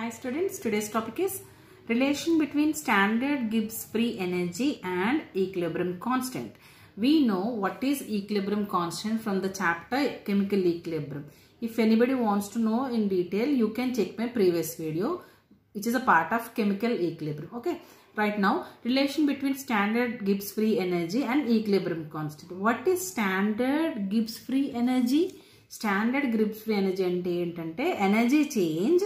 Hi students, today's topic is relation between standard Gibbs free energy and equilibrium constant. We know what is equilibrium constant from the chapter chemical equilibrium. If anybody wants to know in detail, you can check my previous video which is a part of chemical equilibrium. Okay. Right now, relation between standard Gibbs free energy and equilibrium constant. What is standard Gibbs free energy? Standard Gibbs free energy అంటే ఏంటంటే energy change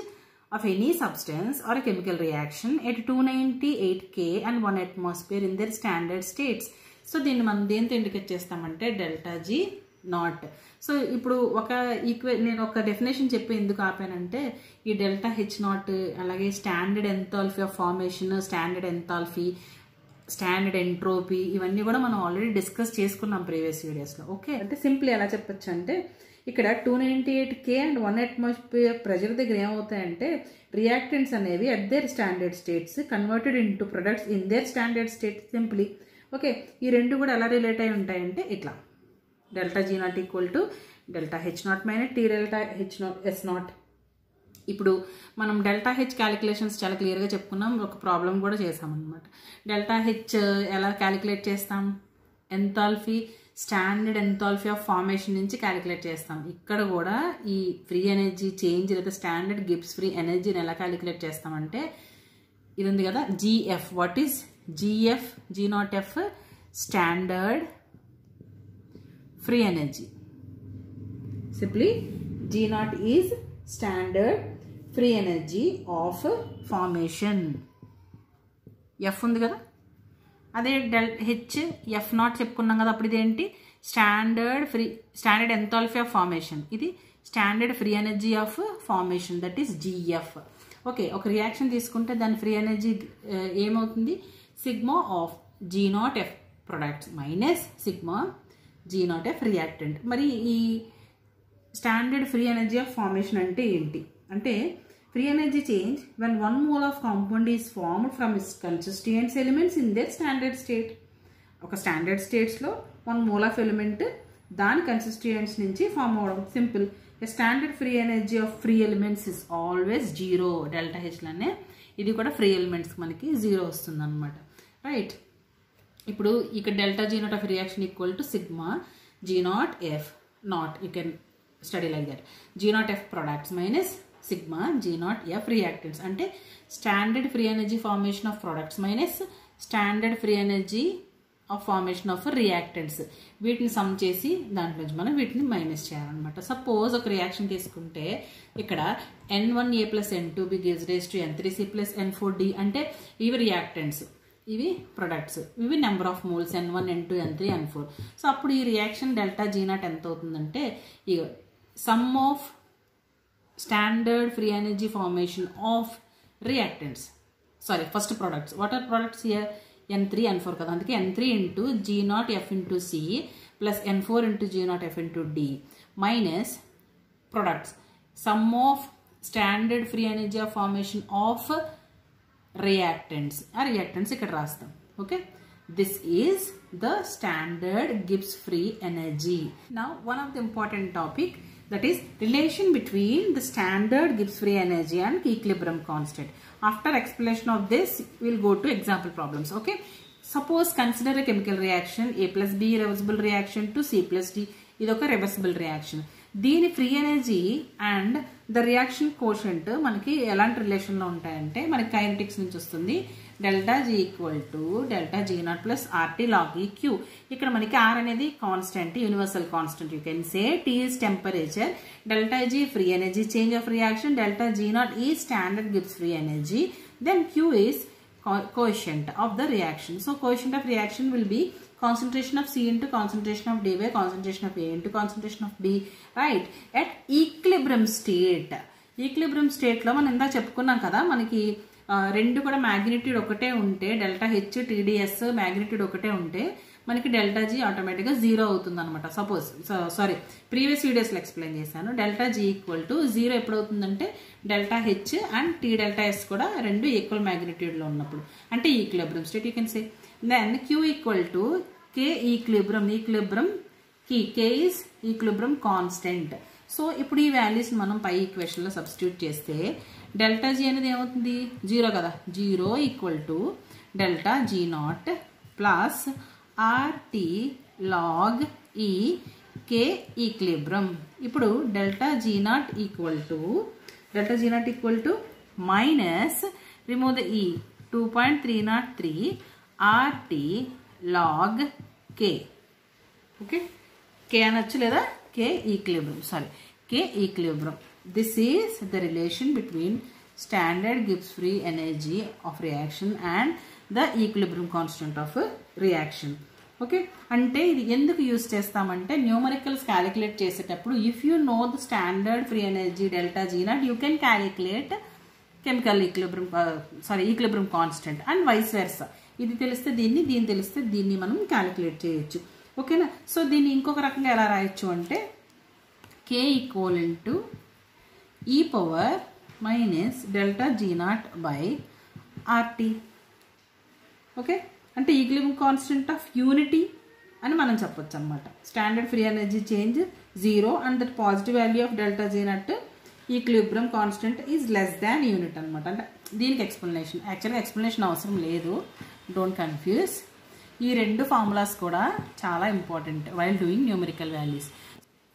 of any substance or a chemical reaction at 298 K and 1 atmosphere in their standard states. So దీన్ని మనం దేంతో indicate చేస్తామంటే delta G not. So ఇప్పుడు ఒక ఈక్వే నేను ఒక డెఫినేషన్ చెప్పి ఎందుకు ఆపానంటే ఈ డెల్టా హెచ్ నాట్ అలాగే standard enthalpy of formation standard enthalpy standard entropy ఇవన్నీ కూడా మనం ఆల్రెడీ డిస్కస్ చేసుకున్నాం ప్రీవియస్ వీడియోస్లో ఓకే అంటే సింపుల్ ఎలా చెప్పొచ్చు అంటే ఇక్కడ two ninety eight K and one atmosphere pressure దగ్గర ఏమవుతాయంటే రియాక్టెంట్స్ అనేవి at their standard states converted into products in their standard states simply okay ఈ రెండు కూడా ఎలా రిలేట్ అయి ఉంటాయంటే ఇట్లా. Delta G naught equal to delta H naught minus T delta H naught S naught ఇప్పుడు మనం డెల్టా హెచ్ క్యాలిక్యులేషన్స్ చాలా క్లియర్గా చెప్పుకున్నాం ఒక ప్రాబ్లం కూడా చేసామన్నమాట డెల్టా హెచ్ ఎలా క్యాలిక్యులేట్ చేస్తాం? Enthalpy standard enthalpy of formation నుంచి క్యాలిక్యులేట్ చేస్తాం. ఇక్కడ కూడా ఈ ఫ్రీ ఎనర్జీ చేంజ్ లేదా స్టాండర్డ్ గిబ్స్ ఫ్రీ ఎనర్జీని ఎలా క్యాలిక్యులేట్ చేస్తామంటే ఇది ఉంది కదా GF what is GF G naught F standard free energy simply G naught is standard free energy of formation F ఉంది కదా? అదే డెల్ హెచ్ ఎఫ్ నాట్ చెప్పుకున్నాం కదా అప్పుడు ఇదేంటి? Standard free standard enthalpy of formation. ఇది standard free energy of formation that is GF okay ఒక reaction తీసుకుంటే దాని ఫ్రీ ఎనర్జీ ఏమవుతుంది? Sigma of G naught F products minus sigma G naught F reactant. మరి ఈ standard free energy of formation అంటే ఏంటి? అంటే free energy change when one mole of compound is formed from is constituents elements in their standard state ఒక standard స్టేట్స్లో one mole of element దాని constituents నుంచి form అవ్వడం simple standard free energy of free elements is always zero delta హెచ్లోనే ఇది కూడా free elements మనకి zero వస్తుంది అనమాట రైట్ ఇప్పుడు ఇక్కడ delta G naught of reaction equal to sigma G naught F naught you can study like that G naught F products minus sigma G naught F reactants అంటే standard free energy formation of products minus standard free energy of formation of reactants వీటిని sum చేసి దాంట్లో నుంచి మనం వీటిని minus చేయాలన్నమాట. Suppose ఒక reaction తీసుకుంటే ఇక్కడ N one A plus N two B gives rise to N three C plus N four D అంటే ఇవి రియాక్టెంట్స్ ఇవి ప్రొడక్ట్స్ ఇవి number of moles N one N two N three N four so అప్పుడు ఈ reaction delta G naught ఎంత అవుతుందంటే ఇక sum of standard free energy formation of reactants sorry first products what are products here N three N four కదా అందుకే N three into G naught F into C plus N four into G naught F into D minus products sum of standard free energy of formation of reactants ఆ reactants ఇక్కడ రాస్తాం okay this is the standard Gibbs free energy నా one of the important topic that is relation between the standard Gibbs free energy and equilibrium constant. After explanation of this, we will go to example problems. Okay. Suppose consider a chemical reaction A plus B reversible reaction to C plus D. This is a reversible reaction. దీని free energy and the reaction quotient మనకి ఎలాంటి రిలేషన్లో ఉంటాయంటే మనకి kinetics నుంచి వస్తుంది. Delta G equal to delta G naught plus RT log e Q. ఇక్కడ మనకి ఆర్ అనేది constant universal constant you can say T is temperature delta G free energy change of reaction delta G naught ఈ standard gifts free energy then Q is coefficient of the reaction. So coefficient of reaction will be concentration of C into concentration of D by concentration of A into concentration of B, right? At equilibrium state. Equilibrium స్టేట్లో మనం ఇందా చెప్పుకున్నాం కదా మనకి రెండు కూడా magnitude ఒకటే ఉంటే డెల్టా హెచ్ టీడీఎస్ మ్యాగ్నిట్యూడ్ ఒకటే ఉంటే మనకి డెల్టా జీ ఆటోమేటిక్గా జీరో అవుతుంది అనమాట సపోజ్ సారీ ప్రీవియస్ వీడియోస్లో ఎక్స్ప్లెయిన్ చేశాను. Delta G equal to zero ఎప్పుడు అవుతుందంటే delta H and T delta S కూడా రెండు ఈక్వల్ మ్యాగ్నిట్యూడ్లో ఉన్నప్పుడు. అంటే equilibrium state you can say then Q equal to K equilibrium ఈక్లిబ్రమ్కి K is equilibrium constant so ఇప్పుడు ఈ వాల్యూస్ని మనం పై ఈక్వేషన్లో సబ్స్టిట్యూట్ చేస్తే డెల్టా జీ అనేది ఏమవుతుంది? జీరో కదా. Zero equal to delta G naught plus RT log e K equilibrium ఇప్పుడు delta G naught equal to delta G naught equal to minus remove the E two point three naught three RT log K okay K అనొచ్చు లేదా? K equilibrium sorry K equilibrium this is the relation between standard Gibbs free energy of reaction and the equilibrium constant of reaction okay అంటే ఇది ఎందుకు use చేస్తామంటే numericals calculate చేసేటప్పుడు if you know the standard free energy delta G naught you can calculate chemical equilibrium sorry equilibrium constant and vice versa ఇది తెలిస్తే దీన్ని దీన్ని తెలిస్తే దీన్ని మనం క్యాలిక్యులేట్ చేయొచ్చు. ఓకేనా సో దీన్ని ఇంకొక రకంగా ఎలా రాయొచ్చు అంటే K equal to e power minus delta G naught by RT okay? అంటే ఈక్లిమ్ కాన్స్టెంట్ ఆఫ్ యూనిటీ అని మనం చెప్పొచ్చు అనమాట standard free energy change zero and that positive value of delta G naught equilibrium constant is less than unit అనమాట అంటే దీనికి explanation యాక్చువల్గా explanation అవసరం లేదు. Don't confuse. ఈ రెండు ఫార్ములాస్ కూడా చాలా important while doing numerical values.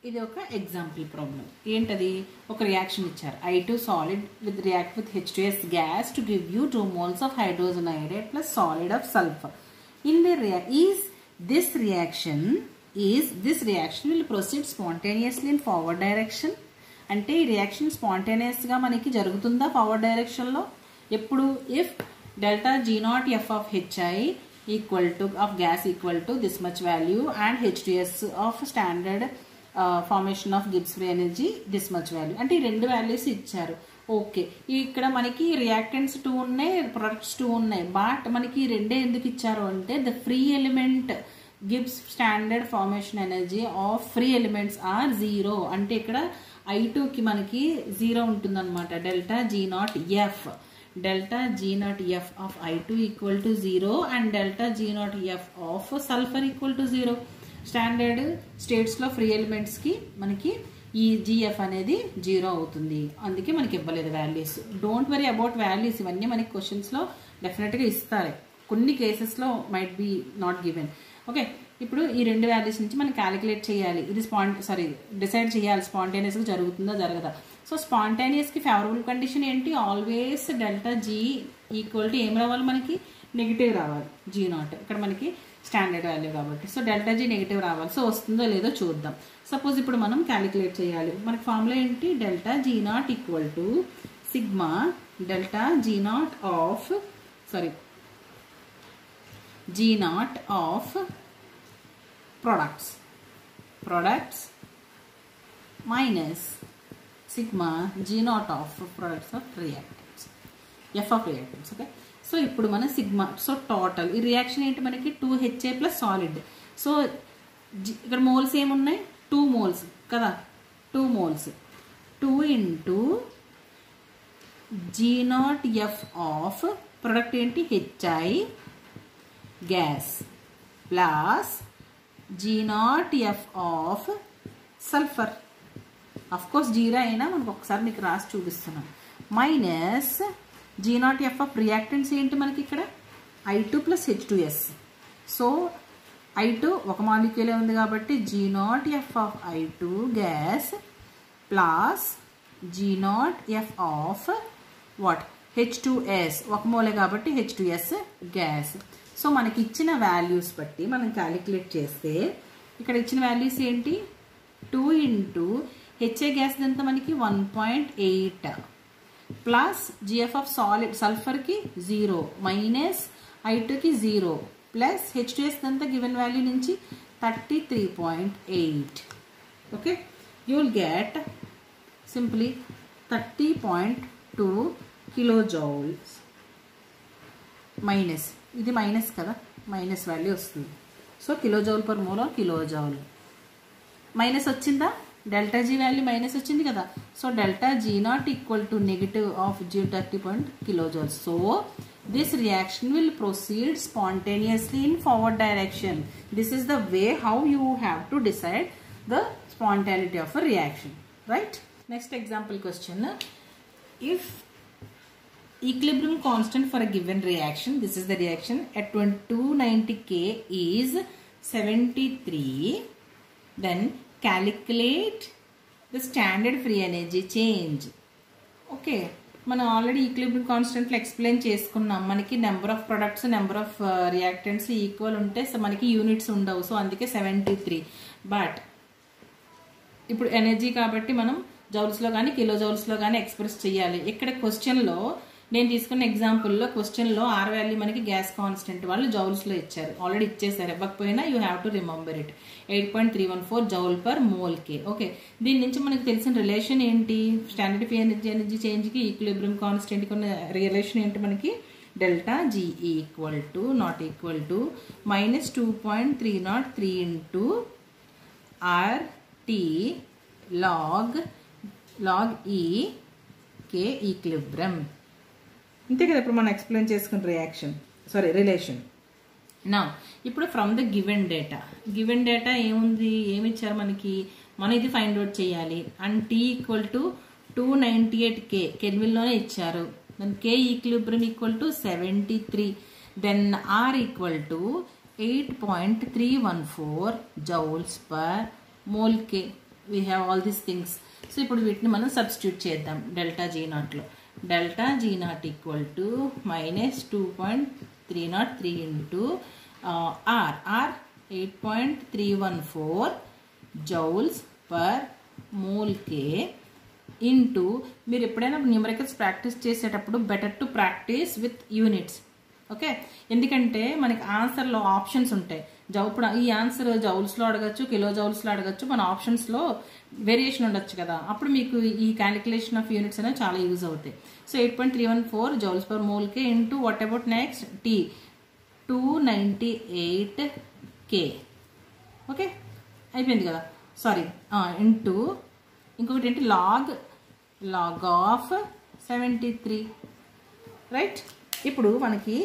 ఇది ఒక ఎగ్జాంపుల్ ప్రాబ్లం ఏంటది? ఒక రియాక్షన్ ఇచ్చారు. I two solid with react with H two S gas to give you two moles of hydrogen iodide plus solid of sulphur in the rea is this reaction is this reaction will proceed spontaneously in forward direction అంటే ఈ reaction స్పాంటేనియస్గా మనకి జరుగుతుందా forward డైరెక్షన్లో ఎప్పుడు? If delta G naught F of HI equal to of gas equal to this much value and HDS of standard formation of Gibbs free energy this much value అంటే ఈ రెండు వాల్యూస్ ఇచ్చారు. Okay ఇక్కడ మనకి reactants two ఉన్నాయి products two ఉన్నాయి. But మనకి ఈ రెండే ఎందుకు ఇచ్చారు అంటే the free element Gibbs standard formation energy of free elements are zero అంటే ఇక్కడ ఐ టూకి మనకి జీరో ఉంటుందన్నమాట. Delta G naught F delta G naught F of I two equal to zero and delta G naught F of sulphur equal to zero standard స్టేట్స్లో free ఎలిమెంట్స్కి మనకి ఈ GF అనేది జీరో అవుతుంది. అందుకే మనకి ఇవ్వలేదు values don't worry about values ఇవన్నీ మనకి క్వశ్చన్స్లో డెఫినెట్గా ఇస్తారు. కొన్ని కేసెస్లో might be not given okay ఇప్పుడు ఈ రెండు వాల్యూస్ నుంచి మనం క్యాలిక్యులేట్ చేయాలి. ఇది స్పాన్ సారీ డిసైడ్ చేయాలి. స్పాంటేనియస్గా జరుగుతుందా జరగదా? సో స్పాంటేనియస్కి ఫేవరబుల్ కండిషన్ ఏంటి? Always delta G equal to ఏం రావాలి మనకి? నెగిటివ్ రావాలి. జీ నాట్ ఇక్కడ మనకి స్టాండర్డ్ వాల్యూ కాబట్టి. సో డెల్టా జీ నెగిటివ్ రావాలి. సో వస్తుందో లేదో చూద్దాం. సపోజ్ ఇప్పుడు మనం క్యాలిక్యులేట్ చేయాలి. మనకి ఫార్ములా ఏంటి? Delta G naught equal to sigma delta G naught of sorry G naught of products products minus sigma g naught of products of reactants f of reactants okay? So ఇప్పుడు మన sigma so total ఈ reaction ఏంటి మనకి? Two HA plus solid so ఇక్కడ moles ఏమున్నాయి? Two moles కదా? Two moles two into G naught F of product ఏంటి? HI gas plus G naught F of sulphur of course zero అయినా మనకు ఒకసారి మీకు రాసి చూపిస్తున్నాను. Minus G naught F of reactants ఏంటి మనకి ఇక్కడ? I two plus H two S so I two ఒక మాలిక్యూలే ఉంది కాబట్టి G naught F of I two gas plus G naught F of what H two S ఒక మూలే కాబట్టి H two S gas so మనకి ఇచ్చిన వాల్యూస్ బట్టి మనం క్యాలిక్యులేట్ చేస్తే ఇక్కడ ఇచ్చిన వాల్యూస్ ఏంటి? టూ ఇంటూ హెచ్ఏ గ్యాస్ ఎంత మనకి? One point eight plus GF of solid సల్ఫర్కి zero minus I టూకి జీరో ప్లస్ హెచ్ టూ అంతా గివెన్ వాల్యూ నుంచి thirty three point eight okay you will get simply thirty point two kilo joules minus ఇది minus కదా? Minus value వస్తుంది. So kilo joule per mole kilo joule minus వచ్చిందా? Delta G value minus వచ్చింది కదా so delta G naught equal to negative of G thirty point kilo joule so this reaction will proceed spontaneously in forward direction this is the way how you have to decide the spontaneity of a reaction right next example question if equilibrium constant for a given reaction this is the reaction at 290 k is 73 then calculate the standard free energy change. Okay మనం already equilibrium కాన్స్టెంట్లు explain చేసుకున్నాం. మనకి number of products number of reactants equal ఉంటే so మనకి units ఉండవు. So అందుకే seventy three but ఇప్పుడు energy కాబట్టి మనం జౌల్స్లో కానీ కిలో జౌల్స్లో కానీ ఎక్స్ప్రెస్ చేయాలి. ఇక్కడ క్వశ్చన్లో నేను తీసుకున్న ఎగ్జాంపుల్లో క్వశ్చన్లో ఆర్ వాల్యూ మనకి గ్యాస్ కాన్స్టెంట్ వాళ్ళు జౌల్స్లో ఇచ్చారు. ఆల్రెడీ ఇచ్చేసారు. ఇవ్వకపోయినా you have to remember it eight point three one four joule per మోల్కే okay దీని నుంచి మనకు తెలిసిన రిలేషన్ ఏంటి? స్టాండర్డ్ ఫీ ఎనర్జీ ఎనర్జీ చేంజ్కి ఈక్విలిబ్రియం కాన్స్టెంట్కి ఉన్న రిలేషన్ ఏంటి మనకి? Delta G equal to naught equal to minus two point three naught three into R T log log e K equilibrium ఇంతే కదా ఇప్పుడు మనం ఎక్స్ప్లెయిన్ చేసుకున్న రియాక్షన్ సారీ రిలేషన్ నా ఇప్పుడు from the given data given data ఏముంది? ఏమి ఇచ్చారు మనకి? మనం ఇది ఫైండ్ అవుట్ చేయాలి. And T equal to two ninety eight K కెల్విన్లోనే ఇచ్చారు. Then K equilibrium equal to seventy three then R equal to eight point three one four joules per mole K we have all these things so ఇప్పుడు వీటిని మనం substitute చేద్దాం. Delta G నాట్లో delta G naught equal to minus two point three naught three into R. R eight point three one four joules per మూల్కే into మీరు ఎప్పుడైనా numericals practice చేసేటప్పుడు better to practice with units. Okay? ఎందుకంటే మనకి ఆన్సర్లో options ఉంటాయి. Zhou ఇప్పుడు ఈ answer జౌల్స్లో అడగచ్చు kilo జౌల్స్లో అడగచ్చు మన ఆప్షన్స్లో వేరియేషన్ ఉండొచ్చు కదా. అప్పుడు మీకు ఈ క్యాలిక్యులేషన్ ఆఫ్ యూనిట్స్ అనేవి చాలా యూజ్ అవుతాయి. So eight point three one four joules per మోల్కే into what about next T two ninety eight K okay అయిపోయింది కదా. సారీ ఇంటూ ఇంకొకటి ఏంటి? Log log of seventy three right ఇప్పుడు మనకి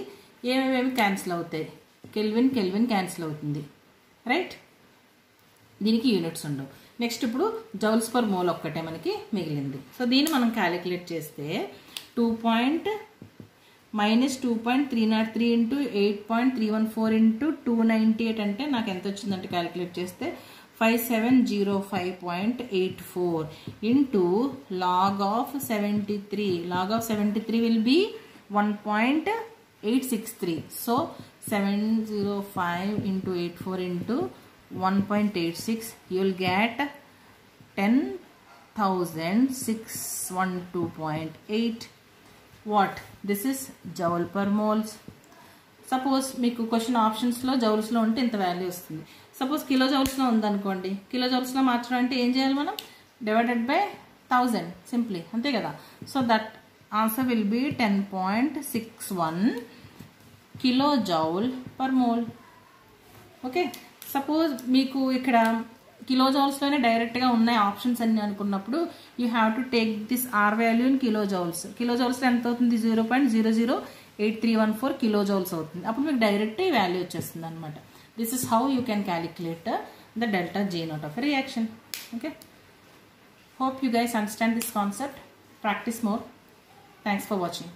ఏమేమి క్యాన్సిల్ అవుతాయి? కెల్విన్ కెల్విన్ క్యాన్సిల్ అవుతుంది. రైట్ దీనికి యూనిట్స్ ఉండవు. నెక్స్ట్ ఇప్పుడు జౌల్స్ పర్ మోల్ ఒక్కటే మనకి మిగిలింది. సో దీన్ని మనం క్యాలిక్యులేట్ చేస్తే two point minus two point three naught three into eight point three one four into two ninety eight అంటే నాకు ఎంత వచ్చిందంటే క్యాలిక్యులేట్ చేస్తే five seven zero five point eight four into log of seventy three log of seventy three will be one point eight six three so seven zero five into eight four into one point eight six you will get ten thousand six one two point eight what this is joule per moles suppose మీకు question ఆప్షన్స్లో జౌల్స్లో ఉంటే ఇంత value వస్తుంది. Suppose kilo జౌల్స్లో ఉందనుకోండి. Kilo జౌల్స్లో మార్చడం అంటే ఏం చేయాలి మనం? డివైడెడ్ బై థౌజండ్ సింప్లీ అంతే కదా? So that answer will be ten point six one kilo joule per mole. Okay? Suppose మీకు ఇక్కడ కిలో జౌల్స్లోనే డైరెక్ట్గా ఉన్నాయి ఆప్షన్స్ అన్ని అనుకున్నప్పుడు you have to take this R value in kilo joules. Kilo joules ఎంత అవుతుంది? Zero point zero zero eight three one four kilo joules అవుతుంది. అప్పుడు మీకు డైరెక్ట్ ఈ వాల్యూ వచ్చేస్తుంది అనమాట this is how you can calculate the delta G naught of reaction okay hope you guys understand this concept practice more thanks for watching